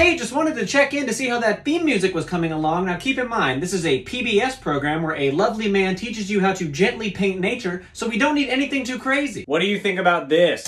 Hey, just wanted to check in to see how that theme music was coming along. Now keep in mind, this is a PBS program where a lovely man teaches you how to gently paint nature, so we don't need anything too crazy. What do you think about this?